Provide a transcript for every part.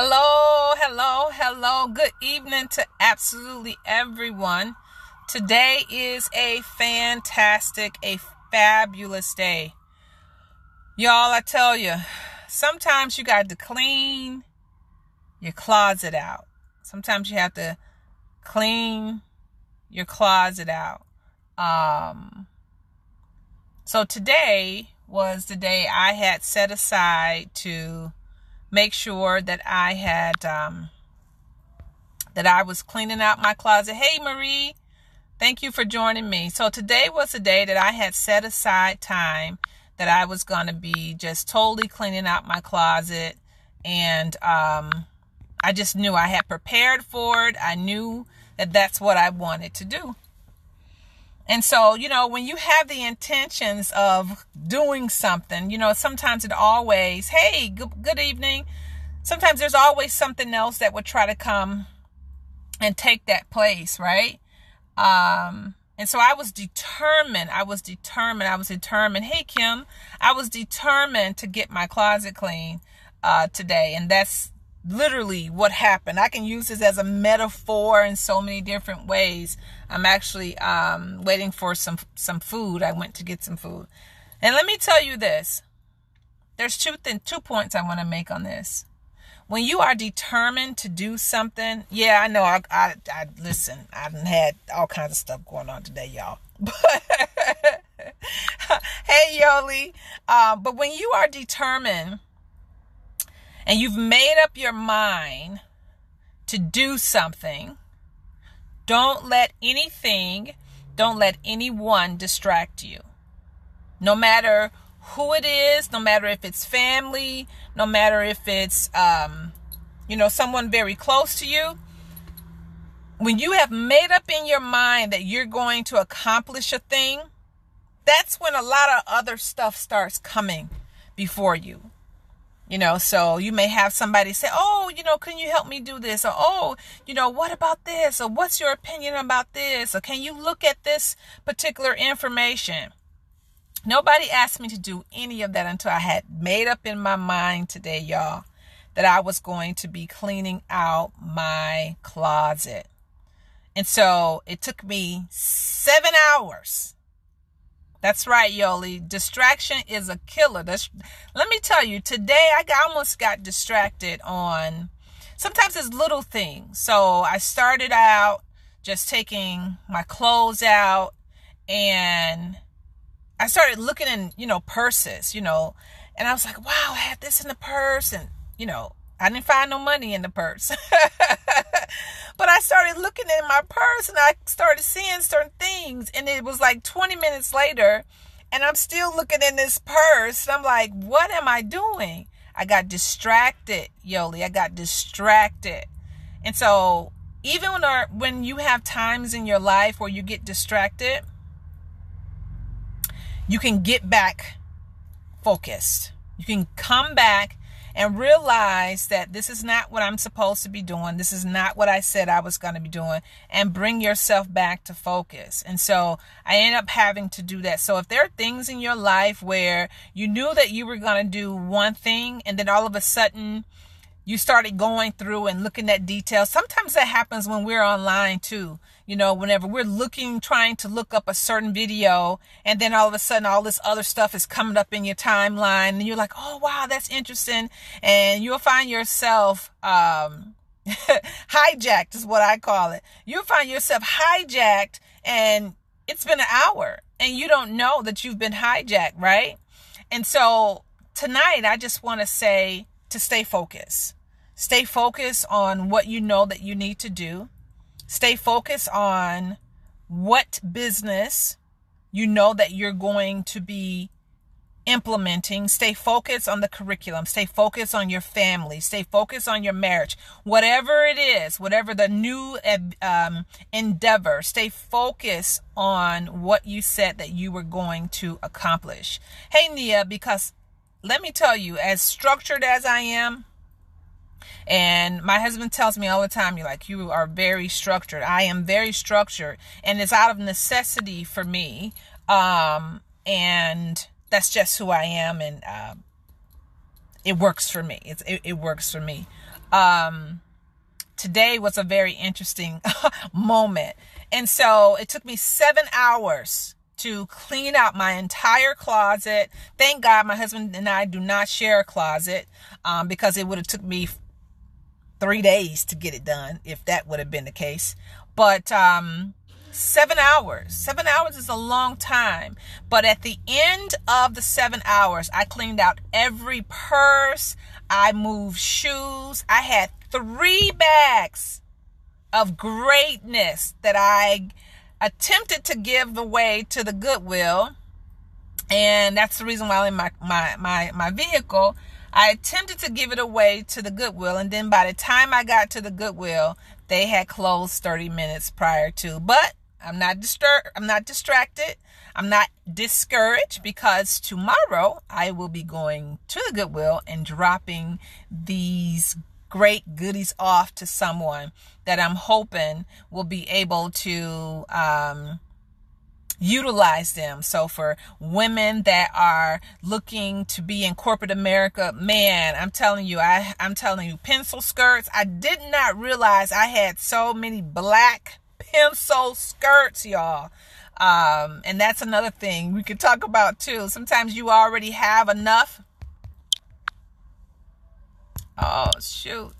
Hello, hello, hello. Good evening to absolutely everyone. Today is a fantastic, a fabulous day. Y'all, I tell you, sometimes you got to clean your closet out. Sometimes you have to clean your closet out. Um, so today was the day I had set aside to make sure that I had um, that I was cleaning out my closet. Hey Marie, thank you for joining me. So today was the day that I had set aside time that I was going to be just totally cleaning out my closet and um, I just knew I had prepared for it. I knew that that's what I wanted to do. And so, you know, when you have the intentions of doing something, you know, sometimes it always, hey, good, good evening. Sometimes there's always something else that would try to come and take that place, right? Um, and so I was determined. I was determined. I was determined. Hey, Kim, I was determined to get my closet clean uh, today. And that's literally what happened. I can use this as a metaphor in so many different ways. I'm actually um, waiting for some some food. I went to get some food, and let me tell you this: there's two th- two points I want to make on this. When you are determined to do something, yeah, I know. I, I, I listen. I've had all kinds of stuff going on today, y'all. But hey, Yoli. Uh, but when you are determined and you've made up your mind to do something, don't let anything, don't let anyone distract you. No matter who it is, no matter if it's family, no matter if it's, um, you know, someone very close to you. When you have made up in your mind that you're going to accomplish a thing, that's when a lot of other stuff starts coming before you. You know, so you may have somebody say, Oh, you know, can you help me do this? Or, Oh, you know, what about this? Or what's your opinion about this? Or can you look at this particular information? Nobody asked me to do any of that until I had made up in my mind today, y'all, that I was going to be cleaning out my closet. And so it took me seven hours that's right, Yoli. Distraction is a killer. That's, let me tell you, today I got, almost got distracted on sometimes it's little things. So I started out just taking my clothes out and I started looking in, you know, purses, you know, and I was like, wow, I had this in the purse. And, you know, I didn't find no money in the purse. but I started looking in my purse and I started seeing certain things. And it was like 20 minutes later, and I'm still looking in this purse. And I'm like, what am I doing? I got distracted, Yoli. I got distracted. And so, even when, our, when you have times in your life where you get distracted, you can get back focused. You can come back and realize that this is not what I'm supposed to be doing. This is not what I said I was going to be doing and bring yourself back to focus. And so I end up having to do that. So if there are things in your life where you knew that you were going to do one thing and then all of a sudden you started going through and looking at details. Sometimes that happens when we're online too you know, whenever we're looking, trying to look up a certain video, and then all of a sudden all this other stuff is coming up in your timeline, and you're like, oh, wow, that's interesting. And you'll find yourself, um, hijacked is what I call it. You'll find yourself hijacked, and it's been an hour, and you don't know that you've been hijacked, right? And so tonight, I just want to say to stay focused. Stay focused on what you know that you need to do Stay focused on what business you know that you're going to be implementing. Stay focused on the curriculum. Stay focused on your family. Stay focused on your marriage. Whatever it is, whatever the new um, endeavor, stay focused on what you said that you were going to accomplish. Hey, Nia, because let me tell you, as structured as I am, and my husband tells me all the time, you're like, you are very structured. I am very structured. And it's out of necessity for me. Um, and that's just who I am. And, uh, it works for me. It's, it, it works for me. Um, today was a very interesting moment. And so it took me seven hours to clean out my entire closet. Thank God my husband and I do not share a closet um, because it would have took me three days to get it done if that would have been the case. But um, seven hours, seven hours is a long time. But at the end of the seven hours, I cleaned out every purse. I moved shoes. I had three bags of greatness that I attempted to give away to the Goodwill. And that's the reason why I'm in my, my, my, my vehicle, I attempted to give it away to the Goodwill. And then by the time I got to the Goodwill, they had closed 30 minutes prior to. But I'm not disturbed. I'm not distracted. I'm not discouraged because tomorrow I will be going to the Goodwill and dropping these great goodies off to someone that I'm hoping will be able to um, utilize them. So for women that are looking to be in corporate America, man, I'm telling you, I I'm telling you, pencil skirts. I did not realize I had so many black pencil skirts, y'all. Um, and that's another thing we could talk about too. Sometimes you already have enough Oh, shoot.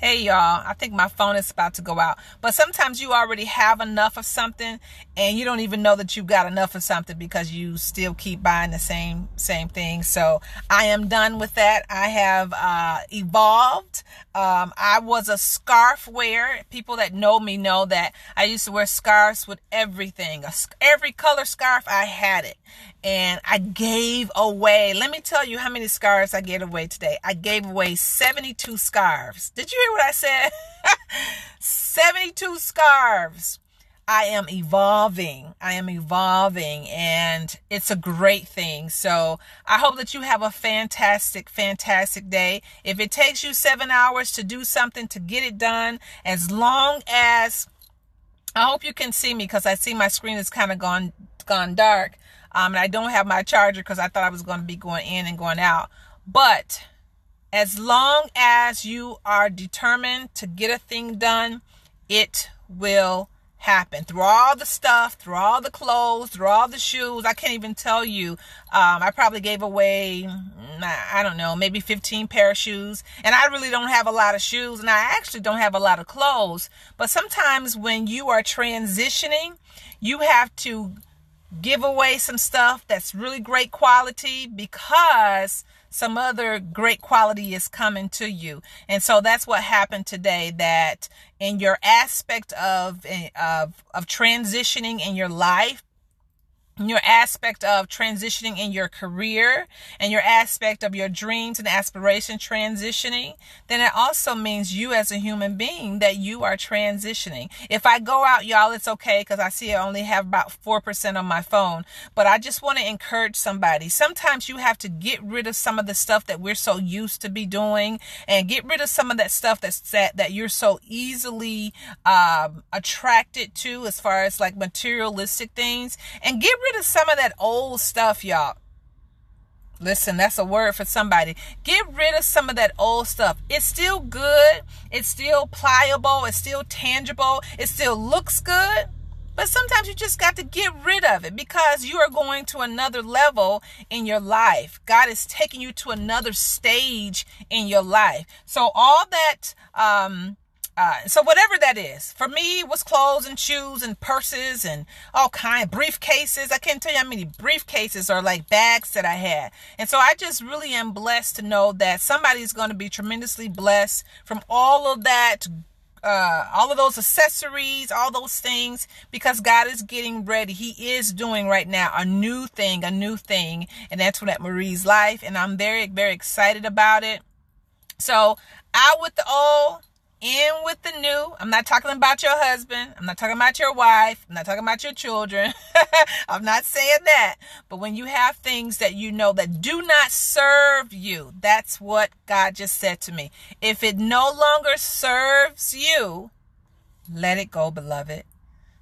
Hey y'all, I think my phone is about to go out. But sometimes you already have enough of something and you don't even know that you've got enough of something because you still keep buying the same same thing. So I am done with that. I have uh, evolved. Um, I was a scarf wearer. People that know me know that I used to wear scarves with everything. Every color scarf I had it and I gave away. Let me tell you how many scarves I gave away today. I gave away 72 scarves. Did you hear what I said? 72 scarves. I am evolving. I am evolving and it's a great thing. So I hope that you have a fantastic, fantastic day. If it takes you seven hours to do something to get it done, as long as I hope you can see me because I see my screen is kind of gone, gone dark. Um, and I don't have my charger because I thought I was going to be going in and going out. But as long as you are determined to get a thing done, it will happen through all the stuff, through all the clothes, through all the shoes. I can't even tell you. Um, I probably gave away, mm, I don't know, maybe 15 pair of shoes. And I really don't have a lot of shoes and I actually don't have a lot of clothes. But sometimes when you are transitioning, you have to give away some stuff that's really great quality because some other great quality is coming to you. And so that's what happened today that in your aspect of eh, of of transitioning in your life your aspect of transitioning in your career and your aspect of your dreams and aspiration transitioning, then it also means you as a human being that you are transitioning. If I go out, y'all, it's okay because I see I only have about 4% on my phone. But I just want to encourage somebody. Sometimes you have to get rid of some of the stuff that we're so used to be doing and get rid of some of that stuff that's that, that you're so easily um, attracted to as far as like materialistic things and get rid rid of some of that old stuff, y'all. Listen, that's a word for somebody. Get rid of some of that old stuff. It's still good. It's still pliable. It's still tangible. It still looks good. But sometimes you just got to get rid of it because you are going to another level in your life. God is taking you to another stage in your life. So all that um uh, so whatever that is, for me, was clothes and shoes and purses and all kind of briefcases. I can't tell you how many briefcases or like bags that I had. And so I just really am blessed to know that somebody's going to be tremendously blessed from all of that uh, all of those accessories, all those things, because God is getting ready. He is doing right now a new thing, a new thing. And that's what at Marie's life. And I'm very, very excited about it. So out with the old, in with the new. I'm not talking about your husband. I'm not talking about your wife. I'm not talking about your children. I'm not saying that. But when you have things that you know that do not serve you, that's what God just said to me. If it no longer serves you, let it go, beloved.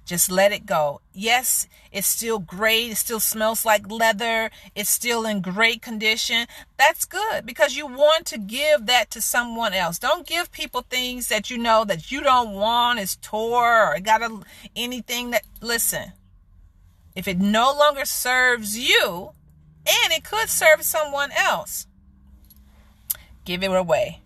Just let it go. Yes, it's still great. It still smells like leather. It's still in great condition. That's good because you want to give that to someone else. Don't give people things that you know that you don't want is tore or got a, anything that, listen, if it no longer serves you and it could serve someone else, give it away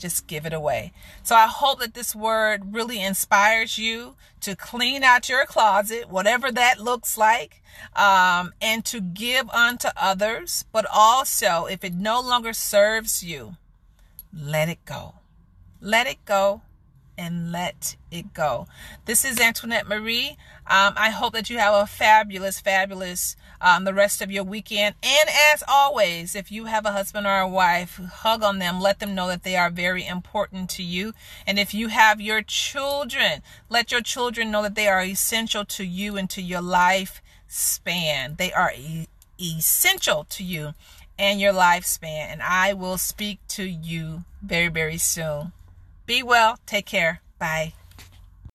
just give it away. So I hope that this word really inspires you to clean out your closet, whatever that looks like, um, and to give unto others. But also, if it no longer serves you, let it go. Let it go and let it go. This is Antoinette Marie. Um, I hope that you have a fabulous, fabulous um, the rest of your weekend. And as always, if you have a husband or a wife, hug on them. Let them know that they are very important to you. And if you have your children, let your children know that they are essential to you and to your life span. They are e- essential to you and your lifespan. And I will speak to you very, very soon. Be well. Take care. Bye.